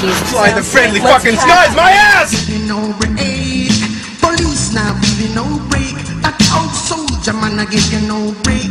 Jesus. Fly the friendly Let's fucking skies, my ass! no break. Police now giving no break. That old soldier man I give you no break.